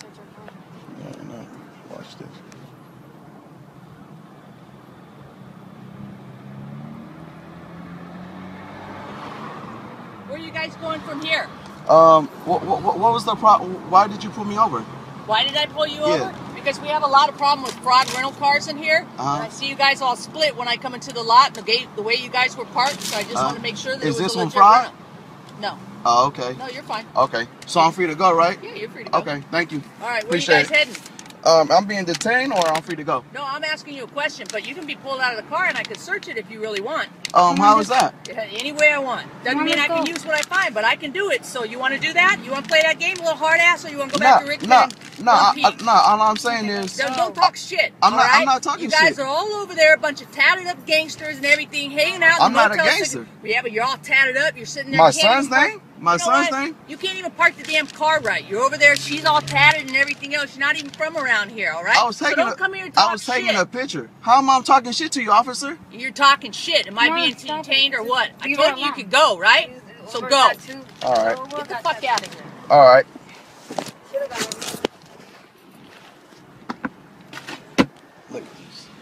search our car. Yeah, no. Watch this. Where are you guys going from here? Um, what, what, what was the pro? Why did you pull me over? Why did I pull you Yeah. over? Because we have a lot of problem with fraud rental cars in here. Uh-huh. And I see you guys all split when I come into the lot, the gate, the way you guys were parked. So I just Uh, want to make sure that is it was this a one fraud? rental. No, Oh, okay. no, you're fine. Okay. So I'm free to go, right? Yeah, you're free to go. Okay. Thank you. All right, where Appreciate you guys it. heading? Um, I'm being detained, or I'm free to go. No, I'm asking you a question, but you can be pulled out of the car and I can search it if you really want. Um, how is that? Yeah, Any way I want. Doesn't mean I can use what I find, but I can do it. So you want to do that? You want to play that game, a little hard ass, or you want to go No, back to Rick no, and no, I, Pete? I, no. All I'm saying is, Don't, don't talk shit. I'm not- all right? I'm not talking shit. You guys shit. are all over there, a bunch of tatted up gangsters and everything, hanging out. in I'm not a motels. gangster. Yeah, but you're all tatted up. You're sitting there. My son's park- name? My You know son's what? name? You can't even park the damn car right. You're over there. She's all tatted and everything else. You're not even from around here. All right. I was so taking, don't a, come here and talk I was taking shit. a picture. How am I talking shit to you, officer? You're talking shit. Am I Come on, being detained or what? I told you you could go, right? So go. All right. Get the fuck out of here. All right. Look at this.